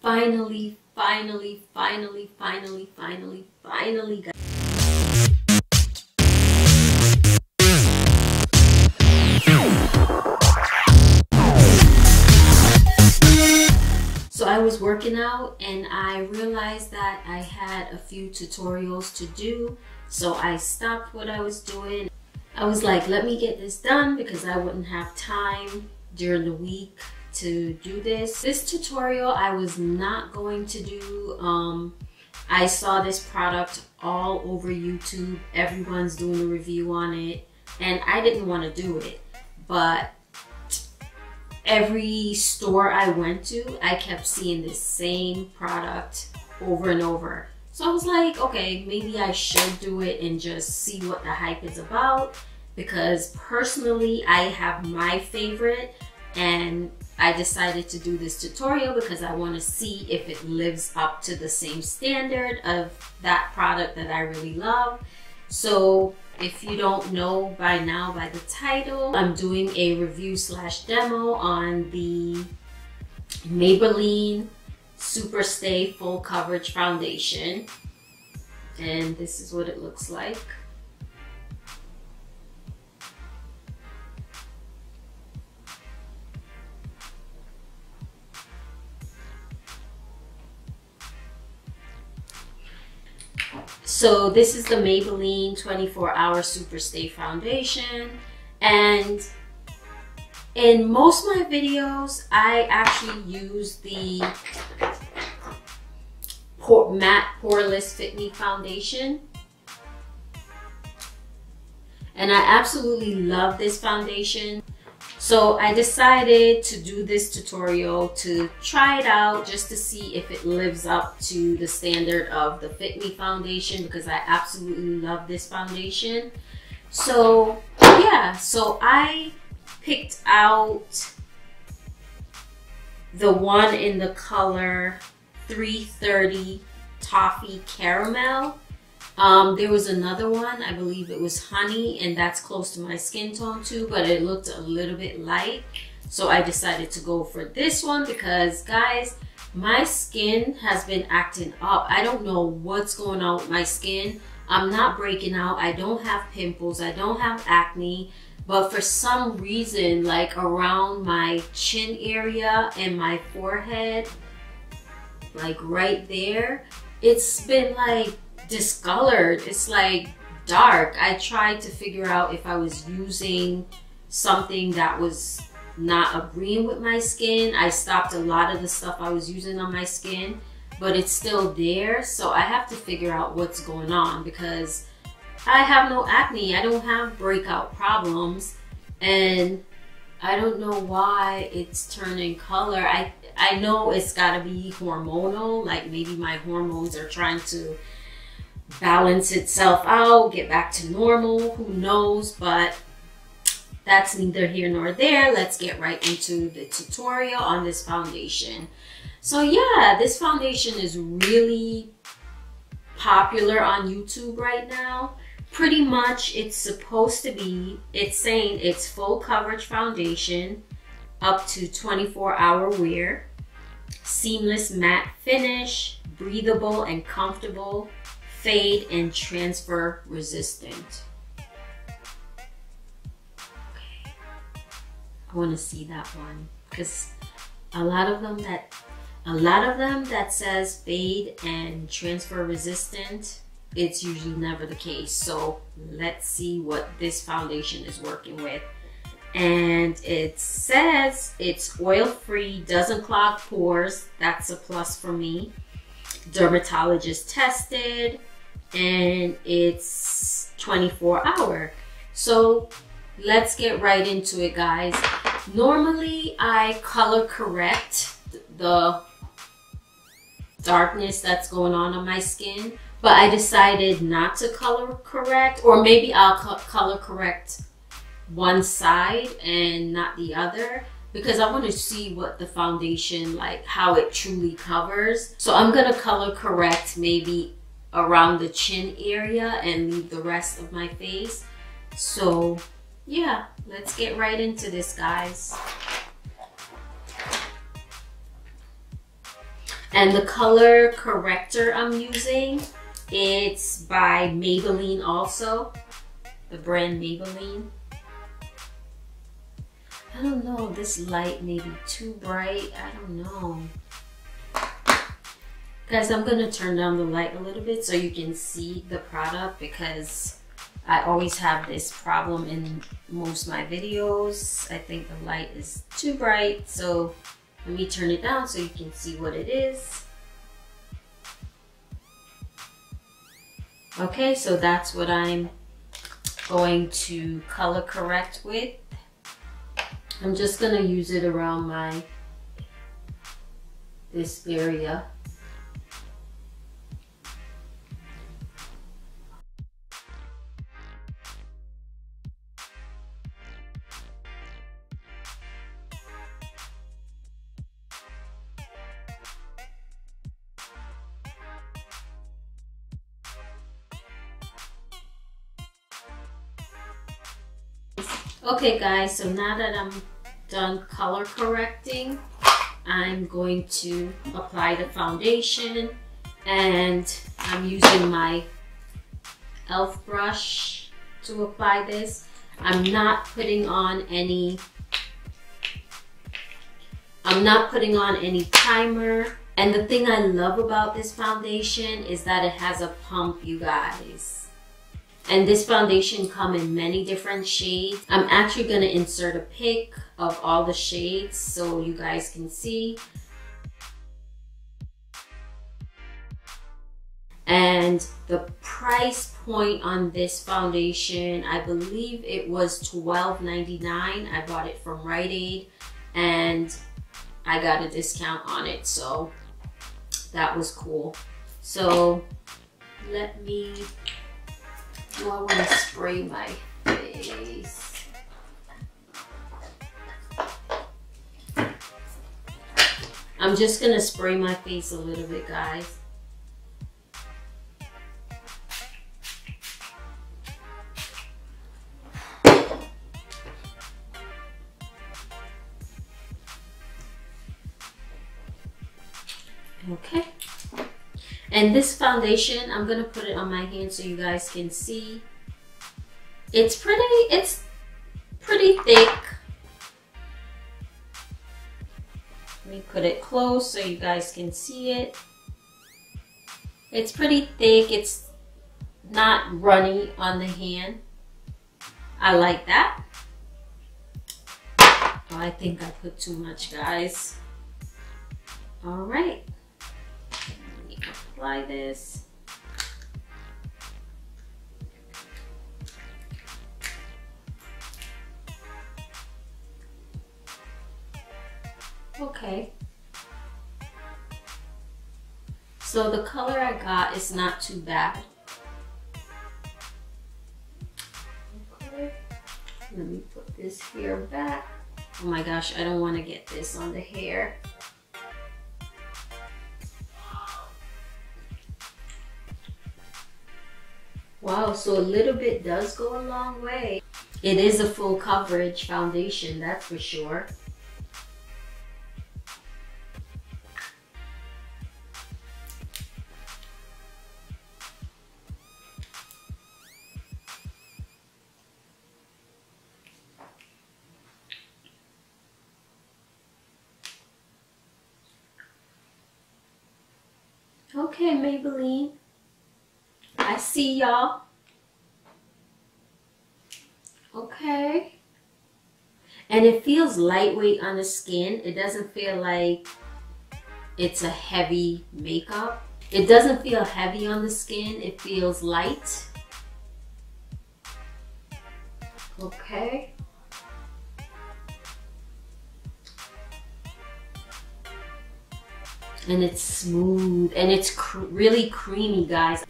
finally, finally, finally, finally, finally, finally got So I was working out and I realized that I had a few tutorials to do. So I stopped what I was doing. I was like, let me get this done because I wouldn't have time during the week to do this. This tutorial I was not going to do. Um, I saw this product all over YouTube. Everyone's doing a review on it and I didn't want to do it. But every store I went to, I kept seeing the same product over and over. So I was like, okay, maybe I should do it and just see what the hype is about. Because personally, I have my favorite and I decided to do this tutorial because I want to see if it lives up to the same standard of that product that I really love. So if you don't know by now by the title, I'm doing a review slash demo on the Maybelline Super Stay Full Coverage Foundation. And this is what it looks like. So this is the Maybelline 24 Hour Super Stay Foundation. And in most of my videos, I actually use the Matte Poreless Fit Me Foundation. And I absolutely love this foundation. So I decided to do this tutorial to try it out just to see if it lives up to the standard of the Fit Me foundation because I absolutely love this foundation. So yeah, so I picked out the one in the color 330 Toffee Caramel. Um, there was another one, I believe it was honey, and that's close to my skin tone too, but it looked a little bit light. So I decided to go for this one because guys, my skin has been acting up. I don't know what's going on with my skin. I'm not breaking out. I don't have pimples. I don't have acne. But for some reason, like around my chin area and my forehead, like right there, it's been like discolored. It's like dark. I tried to figure out if I was using something that was not agreeing with my skin. I stopped a lot of the stuff I was using on my skin, but it's still there. So I have to figure out what's going on because I have no acne. I don't have breakout problems. And I don't know why it's turning color. I, I know it's gotta be hormonal. Like maybe my hormones are trying to balance itself out, get back to normal, who knows, but that's neither here nor there. Let's get right into the tutorial on this foundation. So yeah, this foundation is really popular on YouTube right now. Pretty much it's supposed to be, it's saying it's full coverage foundation up to 24 hour wear, seamless matte finish, breathable and comfortable, fade and transfer resistant. Okay. I want to see that one because a lot of them that a lot of them that says fade and transfer resistant it's usually never the case so let's see what this foundation is working with and it says it's oil free doesn't clog pores that's a plus for me dermatologist tested and it's 24 hour. So let's get right into it guys. Normally I color correct the darkness that's going on on my skin, but I decided not to color correct or maybe I'll co color correct one side and not the other because I want to see what the foundation like how it truly covers. So I'm going to color correct maybe around the chin area and leave the rest of my face. So yeah, let's get right into this guys. And the color corrector I'm using, it's by Maybelline also. The brand Maybelline. I don't know, this light may be too bright. I don't know. Guys, I'm gonna turn down the light a little bit so you can see the product because I always have this problem in most of my videos. I think the light is too bright, so let me turn it down so you can see what it is. Okay, so that's what I'm going to color correct with. I'm just gonna use it around my, this area. Okay guys, so now that I'm done color correcting, I'm going to apply the foundation and I'm using my e.l.f. brush to apply this. I'm not putting on any I'm not putting on any primer. And the thing I love about this foundation is that it has a pump, you guys. And this foundation come in many different shades. I'm actually gonna insert a pic of all the shades so you guys can see. And the price point on this foundation, I believe it was $12.99. I bought it from Rite Aid and I got a discount on it. So that was cool. So let me do I want to spray my face? I'm just going to spray my face a little bit, guys. And this foundation, I'm gonna put it on my hand so you guys can see. It's pretty, it's pretty thick. Let me put it close so you guys can see it. It's pretty thick. It's not runny on the hand. I like that. Oh, I think I put too much, guys. All right apply this. Okay. So the color I got is not too bad. Okay. Let me put this hair back. Oh my gosh, I don't want to get this on the hair. Wow, so a little bit does go a long way. It is a full coverage foundation, that's for sure. Okay, Maybelline. I see y'all. Okay. And it feels lightweight on the skin. It doesn't feel like it's a heavy makeup. It doesn't feel heavy on the skin. It feels light. Okay. And it's smooth and it's cr really creamy, guys.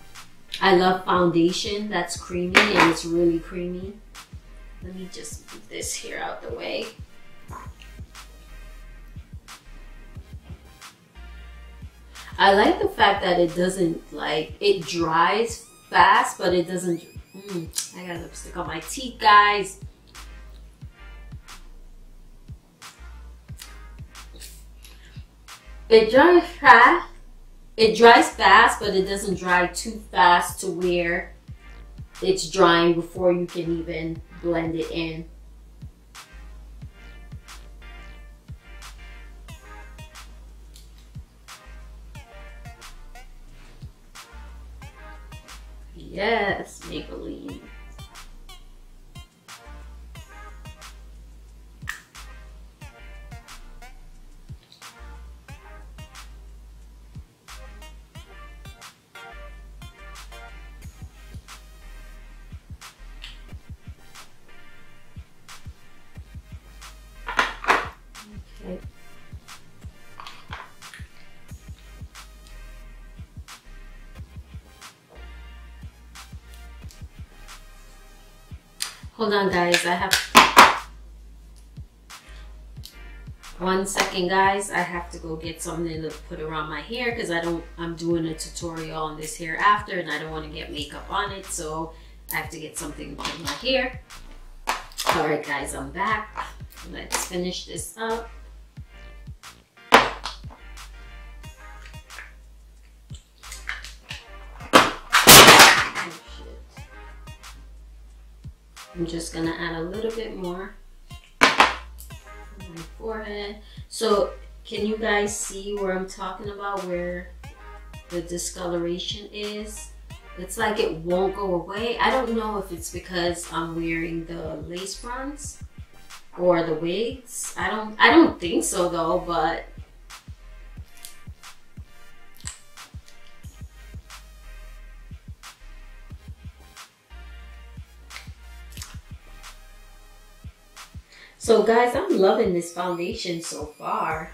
I love foundation that's creamy and it's really creamy. Let me just move this here out the way. I like the fact that it doesn't like, it dries fast, but it doesn't, mm, I got lipstick on my teeth, guys. It dries fast, it dries fast, but it doesn't dry too fast to where it's drying before you can even blend it in. Yes, Maybelline. Hold on, guys. I have one second, guys. I have to go get something to put around my hair because I don't. I'm doing a tutorial on this hair after, and I don't want to get makeup on it, so I have to get something to put my hair. All right, guys. I'm back. Let's finish this up. Just gonna add a little bit more on my forehead. So can you guys see where I'm talking about where the discoloration is? It's like it won't go away. I don't know if it's because I'm wearing the lace fronts or the wigs. I don't I don't think so though, but So guys, I'm loving this foundation so far.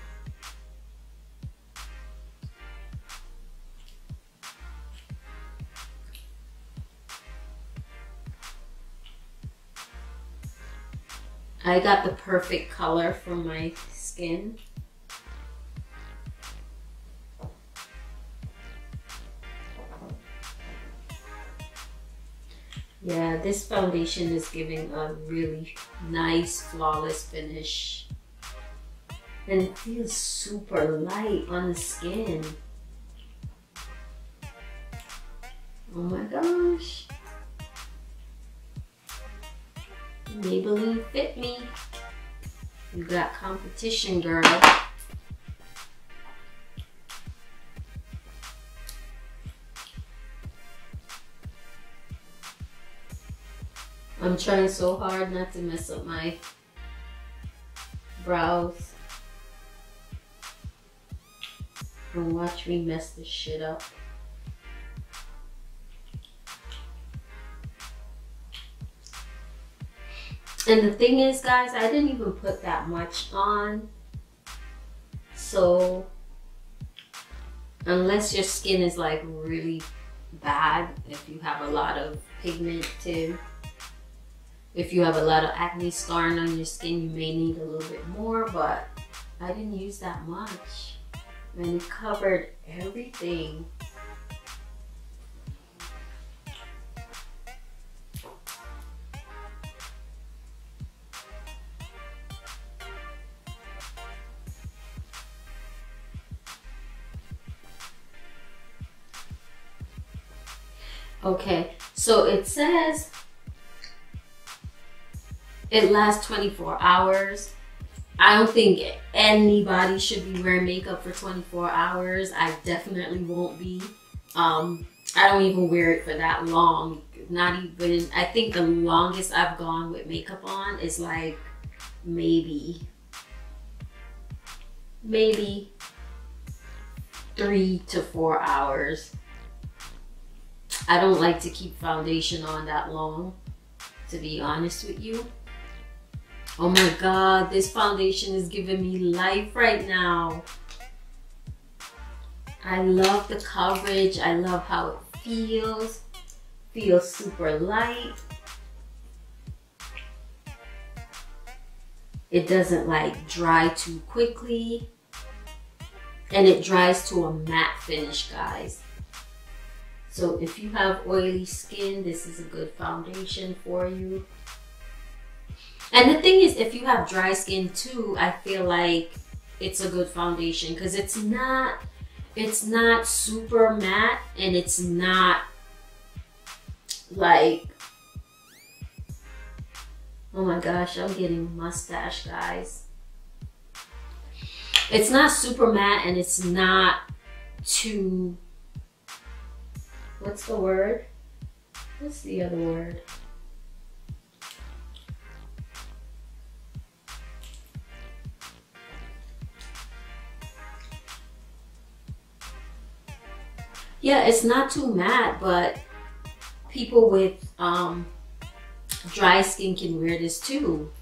I got the perfect color for my skin. This foundation is giving a really nice, flawless finish. And it feels super light on the skin. Oh my gosh. Maybelline Fit Me. You got competition, girl. I'm trying so hard not to mess up my brows. And watch me mess this shit up. And the thing is, guys, I didn't even put that much on. So, unless your skin is like really bad, if you have a lot of pigment too, if you have a lot of acne scarring on your skin, you may need a little bit more, but I didn't use that much. And it covered everything. Okay, so it says it lasts 24 hours. I don't think anybody should be wearing makeup for 24 hours. I definitely won't be. Um, I don't even wear it for that long. Not even, I think the longest I've gone with makeup on is like maybe, maybe three to four hours. I don't like to keep foundation on that long, to be honest with you. Oh my God, this foundation is giving me life right now. I love the coverage. I love how it feels. Feels super light. It doesn't like dry too quickly. And it dries to a matte finish, guys. So if you have oily skin, this is a good foundation for you. And the thing is, if you have dry skin too, I feel like it's a good foundation because it's not, it's not super matte and it's not like oh my gosh i'm getting mustache guys. It's not super matte and it's not too what's the word? What's the other word yeah, it's not too matte, but people with um, dry skin can wear this too.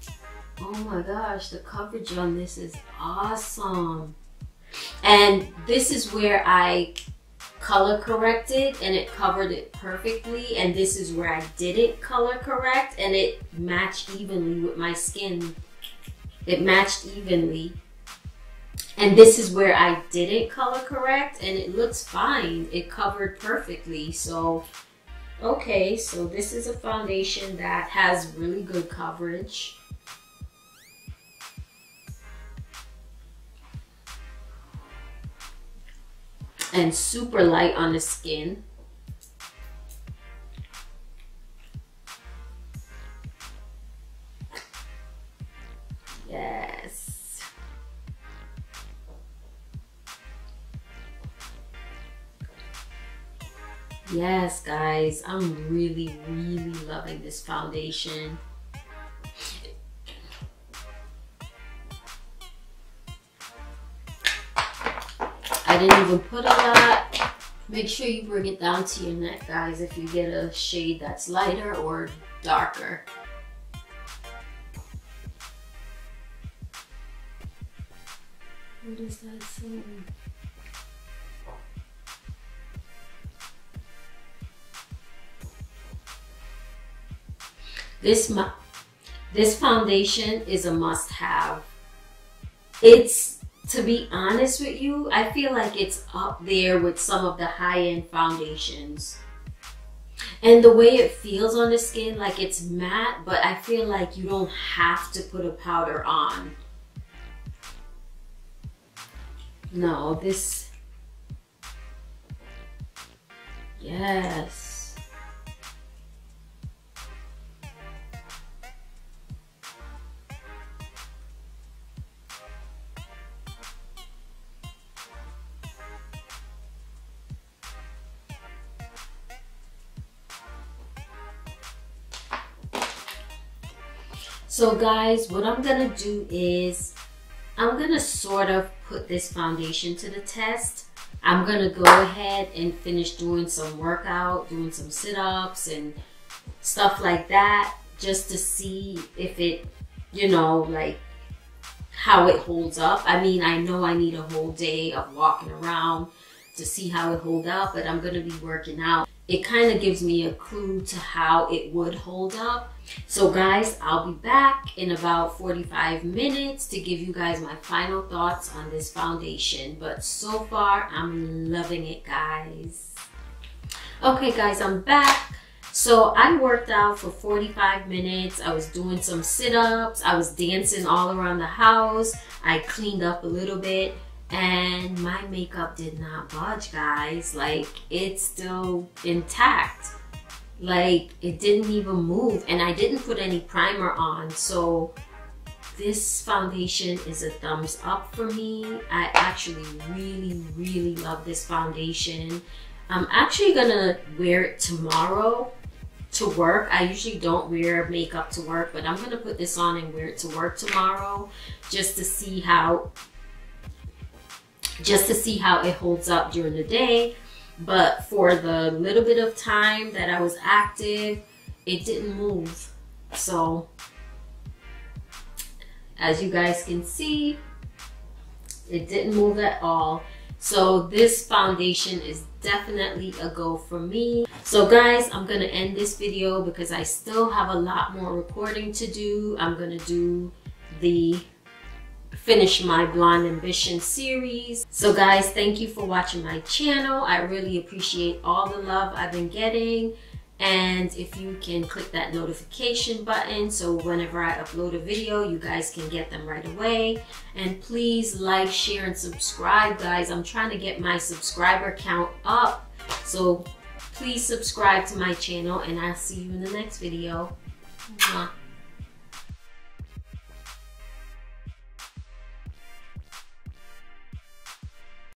Oh my gosh, the coverage on this is awesome. And this is where I color corrected and it covered it perfectly. And this is where I didn't color correct and it matched evenly with my skin. It matched evenly. And this is where I didn't color correct and it looks fine. It covered perfectly. So, okay, so this is a foundation that has really good coverage. And super light on the skin. Yes, guys, I'm really, really loving this foundation. I didn't even put a lot. Make sure you bring it down to your neck, guys, if you get a shade that's lighter or darker. What is that saying? This, this foundation is a must have. It's, to be honest with you, I feel like it's up there with some of the high end foundations. And the way it feels on the skin, like it's matte, but I feel like you don't have to put a powder on. No, this, yes. So guys, what I'm gonna do is I'm gonna sort of put this foundation to the test. I'm gonna go ahead and finish doing some workout, doing some sit-ups and stuff like that just to see if it, you know, like how it holds up. I mean, I know I need a whole day of walking around to see how it hold up, but I'm gonna be working out. It kind of gives me a clue to how it would hold up. So guys, I'll be back in about 45 minutes to give you guys my final thoughts on this foundation. But so far, I'm loving it, guys. Okay, guys, I'm back. So I worked out for 45 minutes. I was doing some sit-ups. I was dancing all around the house. I cleaned up a little bit and my makeup did not budge, guys. Like, it's still intact. Like it didn't even move and I didn't put any primer on. So this foundation is a thumbs up for me. I actually really really love this foundation. I'm actually gonna wear it tomorrow to work. I usually don't wear makeup to work but I'm gonna put this on and wear it to work tomorrow just to see how just to see how it holds up during the day but for the little bit of time that I was active, it didn't move. So as you guys can see, it didn't move at all. So this foundation is definitely a go for me. So guys, I'm gonna end this video because I still have a lot more recording to do. I'm gonna do the finish my Blonde Ambition series. So guys, thank you for watching my channel. I really appreciate all the love I've been getting. And if you can click that notification button so whenever I upload a video, you guys can get them right away. And please like, share, and subscribe, guys. I'm trying to get my subscriber count up. So please subscribe to my channel and I'll see you in the next video. Mwah.